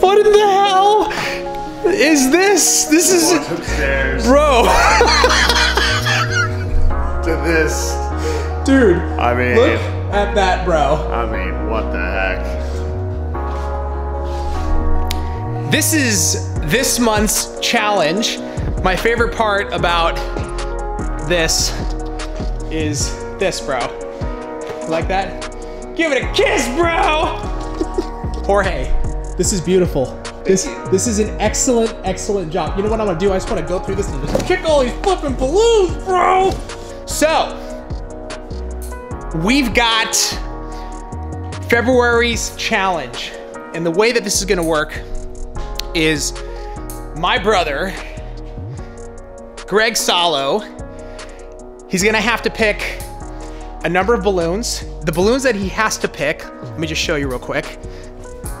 What in the hell is this? This is Upstairs bro, to this. dude. I mean, Look at that, bro. I mean, what the heck? This is this month's challenge. My favorite part about this is this, bro. Like that? Give it a kiss, bro! Jorge, this is beautiful. This this is an excellent, excellent job. You know what I'm gonna do? I just wanna go through this and just kick all these flipping balloons, bro! So, we've got February's challenge. And the way that this is gonna work is my brother, Greg Salo. He's gonna have to pick a number of balloons. The balloons that he has to pick, let me just show you real quick.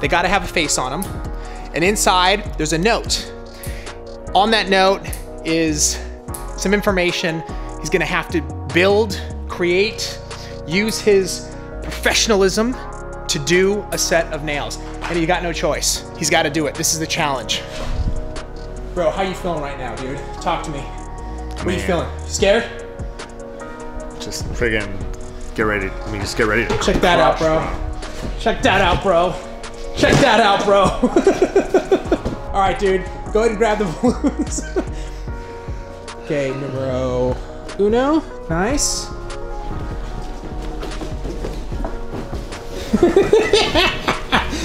They gotta have a face on them. And inside, there's a note. On that note is some information he's gonna have to build, create, use his professionalism to do a set of nails. And he got no choice. He's gotta do it. This is the challenge. Bro, how you feeling right now, dude? Talk to me. What are you Man. feeling? Scared? Just friggin' get ready. I mean, just get ready to Check that out, crush, bro. Check that out, bro. Check that out, bro. All right, dude. Go ahead and grab the balloons. okay, numero uno. Nice.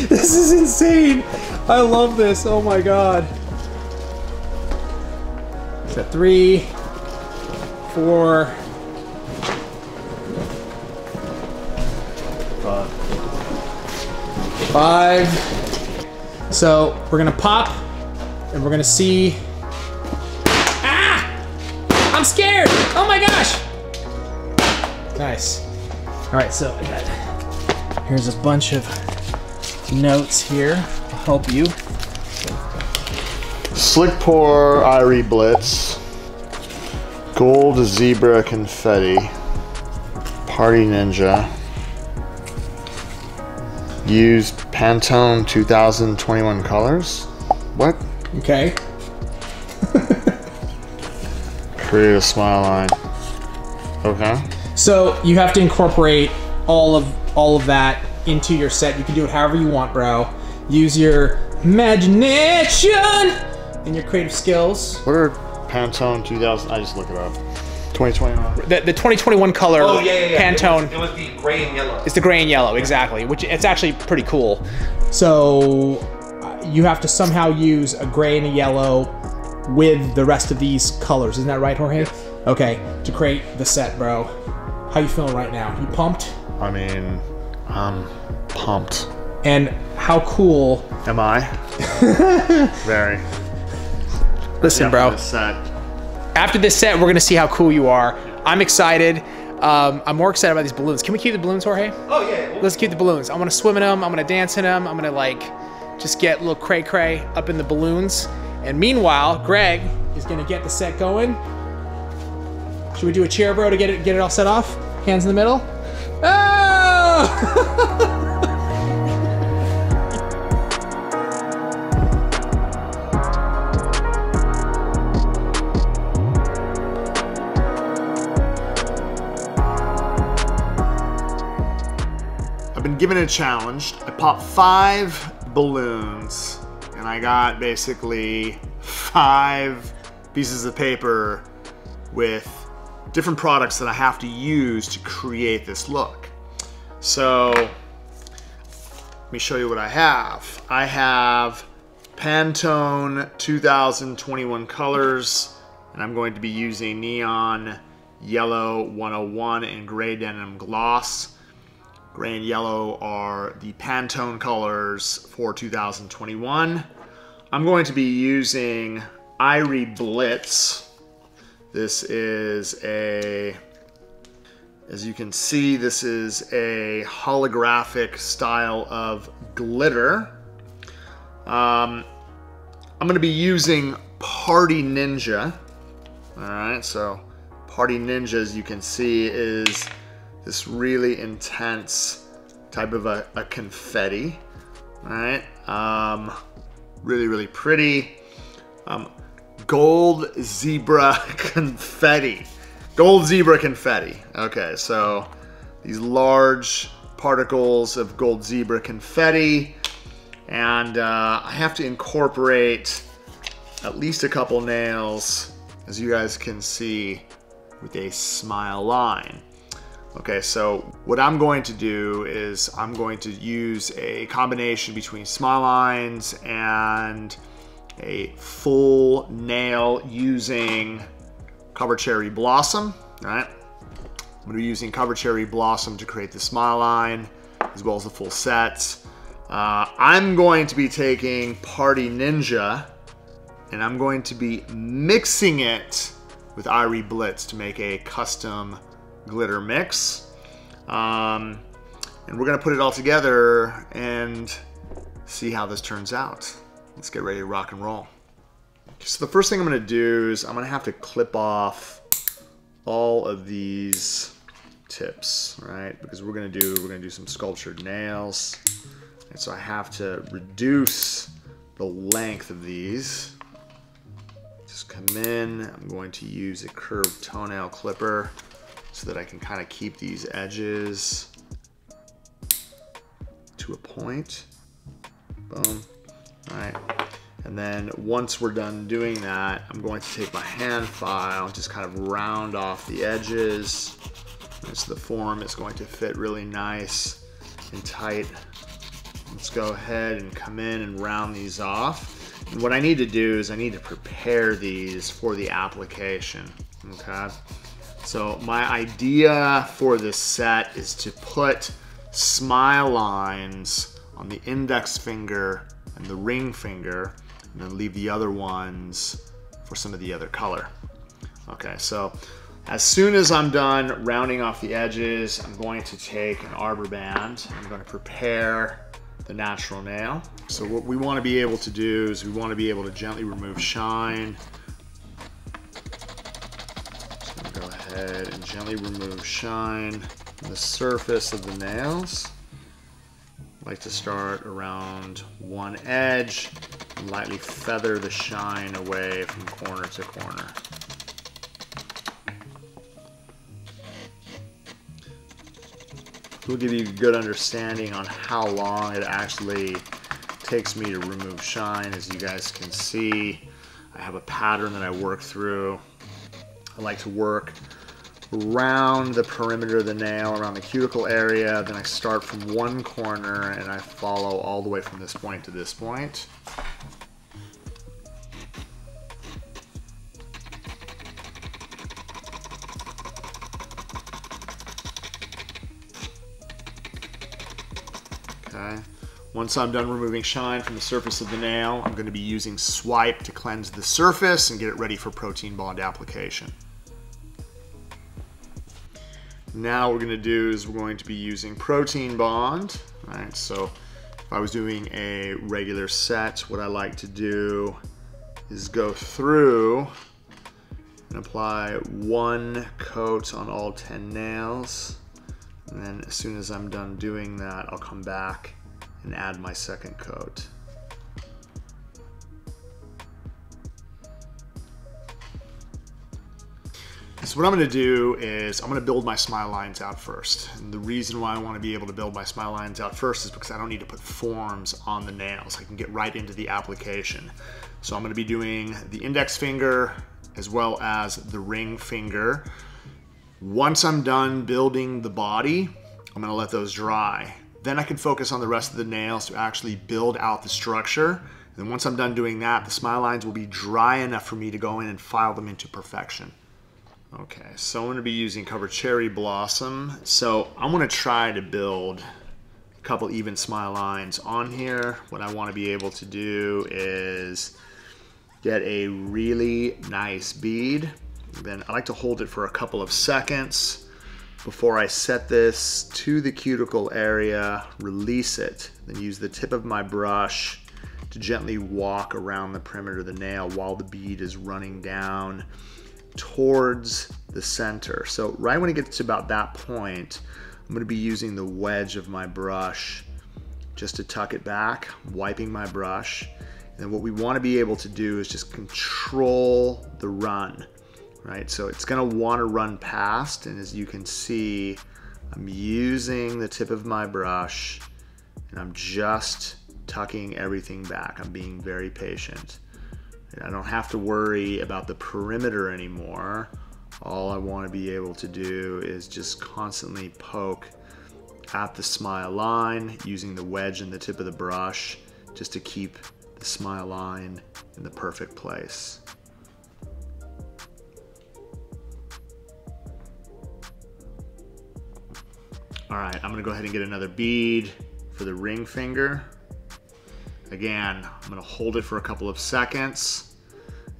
this is insane. I love this. Oh my god. So three, four, five. So we're gonna pop and we're gonna see. Ah! I'm scared! Oh my gosh! Nice. All right, so I got, here's a bunch of notes here. I'll help you. Slick pour Irie Blitz. Gold Zebra Confetti. Party Ninja. Use Pantone 2021 colors. What? Okay. Create a smile line. Okay. So you have to incorporate all of all of that into your set. You can do it however you want, bro. Use your imagination and your creative skills. What are Pantone 2000? I just look it up. 2021. The, the 2021 color Oh yeah, yeah, yeah. Pantone. It was, it was the gray and yellow. It's the gray and yellow, exactly, which it's actually pretty cool. So uh, you have to somehow use a gray and a yellow with the rest of these colors. Isn't that right, Jorge? Okay, to create the set, bro. How you feeling right now? You pumped? I mean, I'm pumped. And how cool? Am I? Very. Listen, bro. This set. After this set, we're gonna see how cool you are. I'm excited. Um, I'm more excited about these balloons. Can we keep the balloons, Jorge? Oh yeah. Let's keep the balloons. I'm gonna swim in them. I'm gonna dance in them. I'm gonna like just get a little cray cray up in the balloons. And meanwhile, Greg is gonna get the set going. Should we do a cheer, bro, to get it get it all set off? Hands in the middle. Oh! given a challenge. I popped five balloons, and I got basically five pieces of paper with different products that I have to use to create this look. So, let me show you what I have. I have Pantone 2021 colors, and I'm going to be using neon yellow 101 and gray denim gloss. Gray and yellow are the Pantone colors for 2021. I'm going to be using Irie Blitz. This is a, as you can see, this is a holographic style of glitter. Um, I'm going to be using Party Ninja. All right, so Party Ninja, as you can see, is this really intense type of a, a confetti. Right, um, really, really pretty. Um, gold zebra confetti. Gold zebra confetti. Okay, so these large particles of gold zebra confetti. And uh, I have to incorporate at least a couple nails, as you guys can see, with a smile line. Okay, so what I'm going to do is I'm going to use a combination between smile lines and a full nail using cover cherry blossom, all right? I'm gonna be using cover cherry blossom to create the smile line as well as the full sets. Uh, I'm going to be taking Party Ninja and I'm going to be mixing it with Irie Blitz to make a custom glitter mix. Um, and we're gonna put it all together and see how this turns out. Let's get ready to rock and roll. So the first thing I'm gonna do is I'm gonna have to clip off all of these tips, right? Because we're gonna do, we're gonna do some sculptured nails. And so I have to reduce the length of these. Just come in, I'm going to use a curved toenail clipper so that I can kind of keep these edges to a point. Boom. All right. And then once we're done doing that, I'm going to take my hand file, just kind of round off the edges. So the form is going to fit really nice and tight. Let's go ahead and come in and round these off. And what I need to do is I need to prepare these for the application, okay? So my idea for this set is to put smile lines on the index finger and the ring finger, and then leave the other ones for some of the other color. Okay, so as soon as I'm done rounding off the edges, I'm going to take an arbor band. I'm going to prepare the natural nail. So what we want to be able to do is we want to be able to gently remove shine. Ahead and gently remove shine from the surface of the nails. I like to start around one edge and lightly feather the shine away from corner to corner. will give you a good understanding on how long it actually takes me to remove shine. As you guys can see, I have a pattern that I work through. I like to work around the perimeter of the nail, around the cuticle area. Then I start from one corner and I follow all the way from this point to this point. Okay. Once I'm done removing shine from the surface of the nail, I'm going to be using swipe to cleanse the surface and get it ready for protein bond application. Now we're going to do is we're going to be using protein bond. Right, so if I was doing a regular set, what I like to do is go through and apply one coat on all 10 nails. And then as soon as I'm done doing that, I'll come back and add my second coat. So what I'm gonna do is I'm gonna build my smile lines out first. And the reason why I wanna be able to build my smile lines out first is because I don't need to put forms on the nails. I can get right into the application. So I'm gonna be doing the index finger as well as the ring finger. Once I'm done building the body, I'm gonna let those dry. Then I can focus on the rest of the nails to actually build out the structure. And once I'm done doing that, the smile lines will be dry enough for me to go in and file them into perfection. Okay, so I'm gonna be using Cover Cherry Blossom. So I'm gonna try to build a couple even smile lines on here. What I wanna be able to do is get a really nice bead then I like to hold it for a couple of seconds before I set this to the cuticle area, release it, then use the tip of my brush to gently walk around the perimeter of the nail while the bead is running down towards the center. So right when it gets to about that point, I'm gonna be using the wedge of my brush just to tuck it back, wiping my brush. And what we wanna be able to do is just control the run, right? So it's gonna wanna run past, and as you can see, I'm using the tip of my brush and I'm just tucking everything back. I'm being very patient. I don't have to worry about the perimeter anymore. All I want to be able to do is just constantly poke at the smile line using the wedge and the tip of the brush just to keep the smile line in the perfect place. All right, I'm gonna go ahead and get another bead for the ring finger. Again, I'm gonna hold it for a couple of seconds.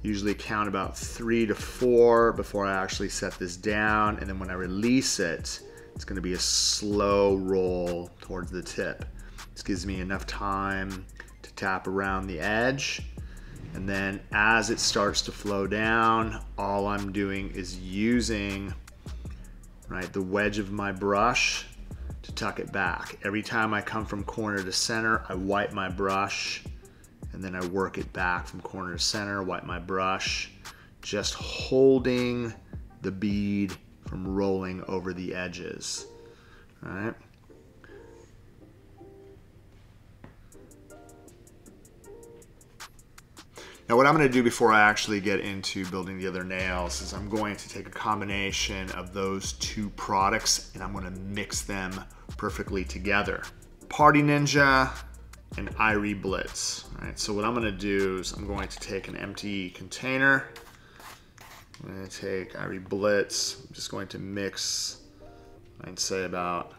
Usually count about three to four before I actually set this down. And then when I release it, it's gonna be a slow roll towards the tip. This gives me enough time to tap around the edge. And then as it starts to flow down, all I'm doing is using right, the wedge of my brush to tuck it back. Every time I come from corner to center, I wipe my brush and then I work it back from corner to center, wipe my brush, just holding the bead from rolling over the edges. All right. Now what I'm going to do before I actually get into building the other nails is I'm going to take a combination of those two products and I'm going to mix them perfectly together. Party Ninja and Irie Blitz. All right, so what I'm going to do is I'm going to take an empty container. I'm to take Irie Blitz. I'm just going to mix, I'd say about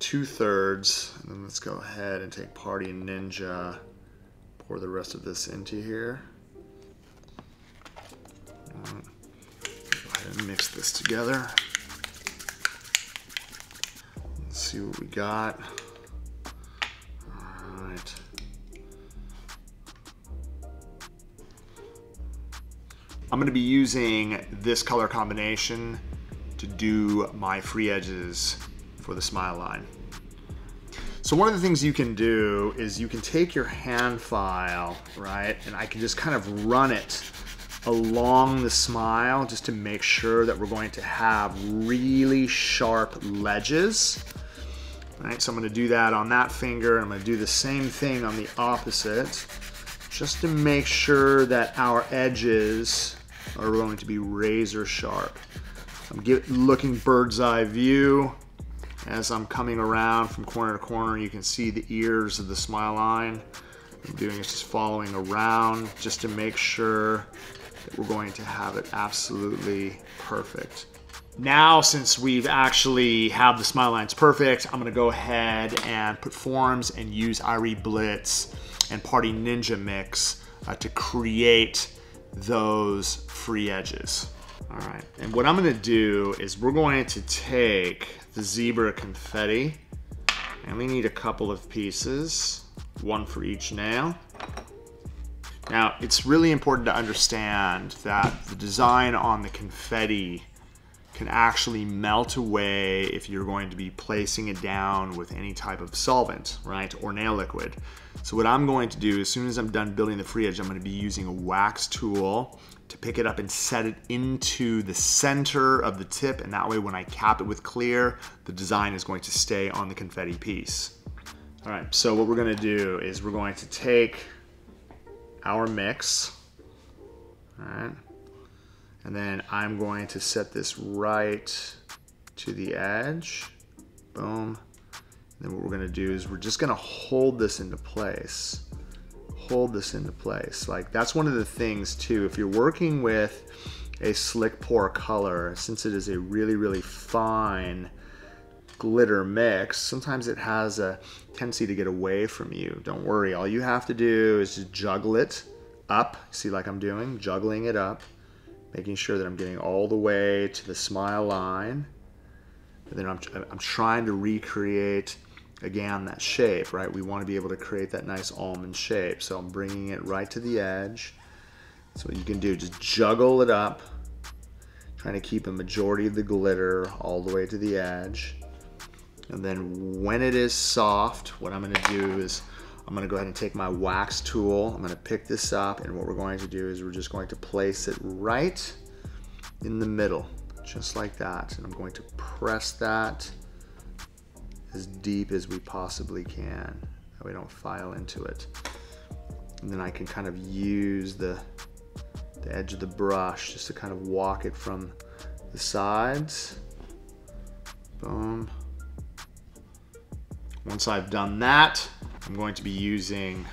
two thirds. And then let's go ahead and take Party Ninja pour the rest of this into here. Um, go ahead and mix this together. Let's see what we got. All right. I'm going to be using this color combination to do my free edges for the smile line. So one of the things you can do is you can take your hand file, right, and I can just kind of run it along the smile just to make sure that we're going to have really sharp ledges. Right, so I'm gonna do that on that finger. I'm gonna do the same thing on the opposite, just to make sure that our edges are going to be razor sharp. I'm get, looking bird's eye view. As I'm coming around from corner to corner, you can see the ears of the smile line. I'm doing is just following around just to make sure that we're going to have it absolutely perfect. Now, since we've actually have the smile lines perfect, I'm gonna go ahead and put forms and use Irie Blitz and Party Ninja Mix uh, to create those free edges. All right, and what I'm gonna do is we're going to take the zebra confetti, and we need a couple of pieces, one for each nail. Now, it's really important to understand that the design on the confetti can actually melt away if you're going to be placing it down with any type of solvent, right, or nail liquid. So what I'm going to do, as soon as I'm done building the free edge, I'm going to be using a wax tool to pick it up and set it into the center of the tip, and that way when I cap it with clear, the design is going to stay on the confetti piece. All right, so what we're gonna do is we're going to take our mix, all right, and then I'm going to set this right to the edge, boom. And then what we're gonna do is we're just gonna hold this into place. Hold this into place. Like that's one of the things too, if you're working with a slick pour color, since it is a really, really fine glitter mix, sometimes it has a tendency to get away from you. Don't worry, all you have to do is just juggle it up. See like I'm doing, juggling it up, making sure that I'm getting all the way to the smile line. And then I'm, I'm trying to recreate again that shape, right? We want to be able to create that nice almond shape. So I'm bringing it right to the edge. So what you can do, just juggle it up, trying to keep a majority of the glitter all the way to the edge. And then when it is soft, what I'm gonna do is I'm gonna go ahead and take my wax tool. I'm gonna pick this up and what we're going to do is we're just going to place it right in the middle, just like that. And I'm going to press that as deep as we possibly can. That we don't file into it. And then I can kind of use the, the edge of the brush just to kind of walk it from the sides. Boom. Once I've done that, I'm going to be using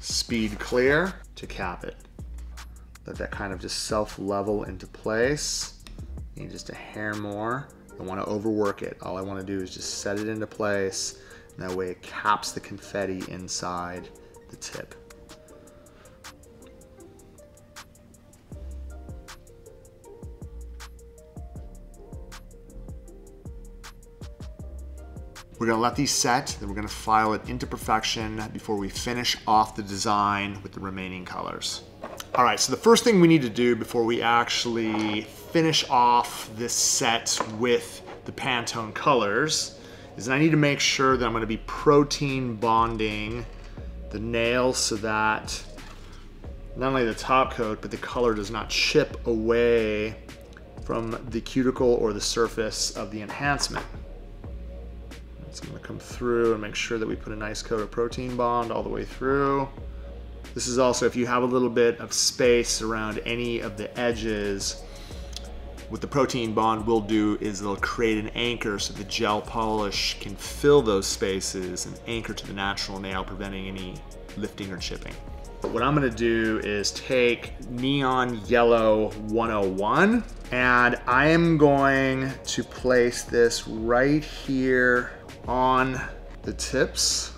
Speed Clear to cap it. Let that kind of just self-level into place. Need just a hair more. I don't want to overwork it. All I want to do is just set it into place. And that way it caps the confetti inside the tip. We're gonna let these set, then we're gonna file it into perfection before we finish off the design with the remaining colors. All right, so the first thing we need to do before we actually finish off this set with the Pantone colors is I need to make sure that I'm gonna be protein bonding the nail so that not only the top coat, but the color does not chip away from the cuticle or the surface of the enhancement. I'm gonna come through and make sure that we put a nice coat of protein bond all the way through. This is also if you have a little bit of space around any of the edges, what the protein bond will do is it'll create an anchor so the gel polish can fill those spaces and anchor to the natural nail, preventing any lifting or chipping. But what I'm gonna do is take Neon Yellow 101 and I am going to place this right here on the tips.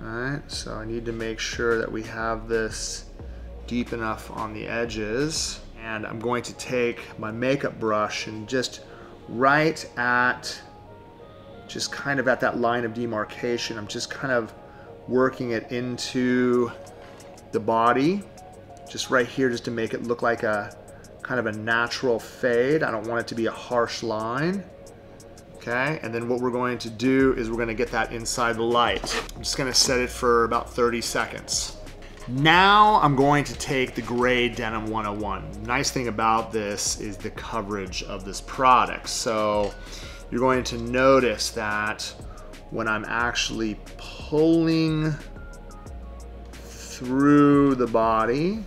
All right, so I need to make sure that we have this deep enough on the edges. And I'm going to take my makeup brush and just right at, just kind of at that line of demarcation, I'm just kind of working it into the body, just right here, just to make it look like a kind of a natural fade. I don't want it to be a harsh line okay? And then what we're going to do is we're gonna get that inside the light. I'm just gonna set it for about 30 seconds. Now I'm going to take the gray Denim 101. Nice thing about this is the coverage of this product. So you're going to notice that when I'm actually pulling through the body,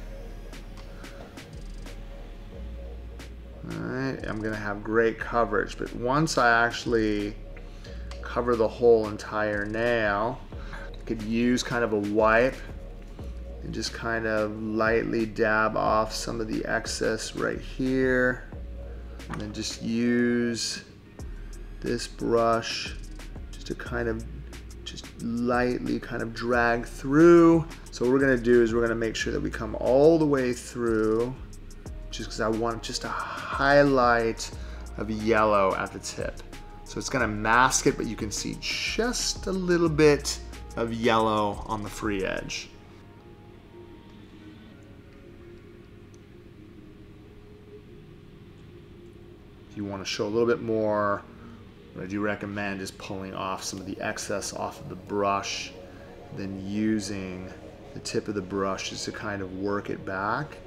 I'm gonna have great coverage, but once I actually cover the whole entire nail, I could use kind of a wipe and just kind of lightly dab off some of the excess right here. And then just use this brush just to kind of just lightly kind of drag through. So what we're gonna do is we're gonna make sure that we come all the way through just because I want just a highlight of yellow at the tip. So it's gonna mask it, but you can see just a little bit of yellow on the free edge. You wanna show a little bit more, what I do recommend is pulling off some of the excess off of the brush, then using the tip of the brush just to kind of work it back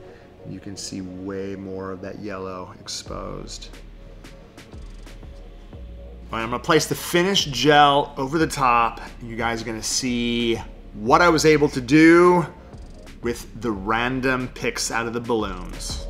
you can see way more of that yellow exposed. All right, I'm gonna place the finished gel over the top. You guys are gonna see what I was able to do with the random picks out of the balloons.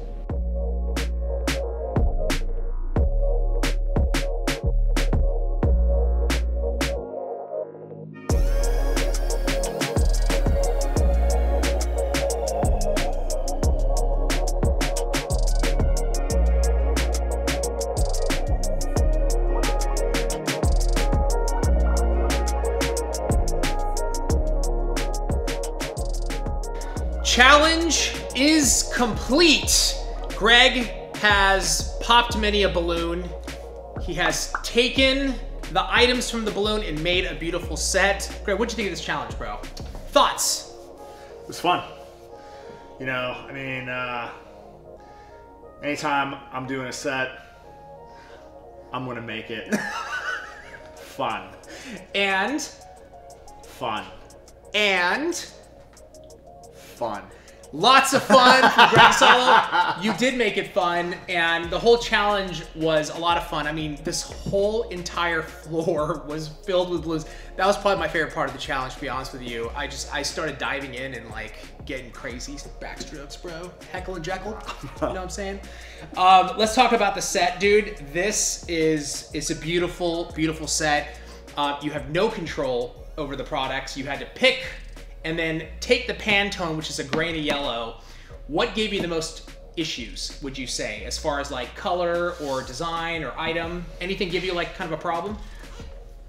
Many a balloon. He has taken the items from the balloon and made a beautiful set. Greg, what'd you think of this challenge, bro? Thoughts? It was fun. You know, I mean, uh, anytime I'm doing a set, I'm gonna make it fun. And Fun. and Fun. Lots of fun Greg Solo. You did make it fun, and the whole challenge was a lot of fun. I mean, this whole entire floor was filled with blues. That was probably my favorite part of the challenge, to be honest with you. I just I started diving in and like getting crazy backstrokes, bro. Heckle and Jeckle. You know what I'm saying? Um, let's talk about the set, dude. This is it's a beautiful, beautiful set. Uh, you have no control over the products. You had to pick and then take the Pantone, which is a gray and a yellow. What gave you the most issues, would you say, as far as like color or design or item? Anything give you like kind of a problem?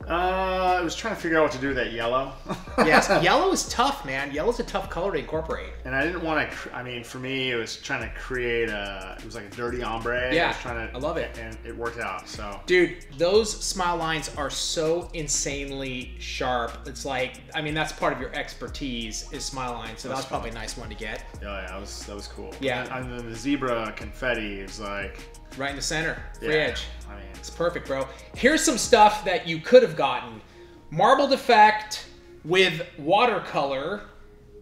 Uh, I was trying to figure out what to do with that yellow. Yes, yellow is tough, man. Yellow's a tough color to incorporate. and I didn't want to. Cr- I mean, for me, it was trying to create a. It was like a dirty ombre. Yeah, I was trying to. I love it. and it worked out. So Dude, those smile lines are so insanely sharp. It's like, I mean, that's part of your expertise is smile lines. So that was probably a nice one to get. yeah, yeah, that was that was cool. Yeah. and, and then the zebra confetti is like. Right in the center, free yeah, edge. I mean, It's perfect, bro. Here's some stuff that you could have gotten. Marble Defect with watercolor,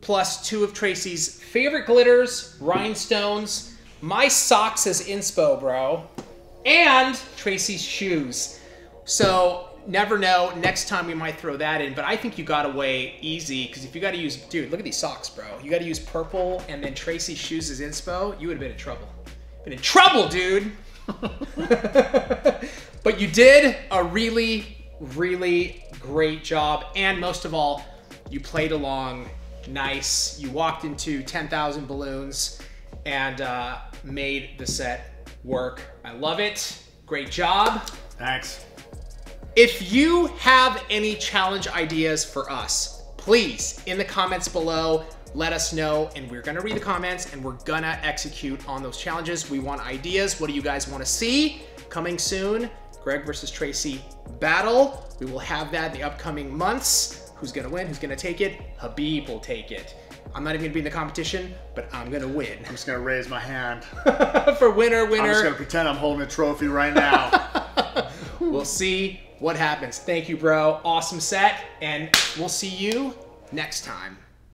plus two of Tracey's favorite glitters, rhinestones, my socks as inspo, bro, and Tracey's shoes. So never know. Next time we might throw that in, but I think you got away easy because if you got to use, dude, look at these socks, bro. You got to use purple and then Tracey's shoes as inspo. You would have been in trouble. Been in trouble, dude. but you did a really, really great job, and most of all, you played along nice. You walked into 10,000 balloons and uh, made the set work. I love it. Great job. thanks. If you have any challenge ideas for us, please in the comments below let us know and we're gonna read the comments and we're gonna execute on those challenges. We want ideas. What do you guys want to see? Coming soon, Greg versus Tracey battle. We will have that in the upcoming months. Who's gonna win? Who's gonna take it? Habib will take it. I'm not even gonna be in the competition, but I'm gonna win. I'm just gonna raise my hand. For winner, winner. I'm just gonna pretend I'm holding a trophy right now. We'll see what happens. Thank you, bro. Awesome set, and we'll see you next time.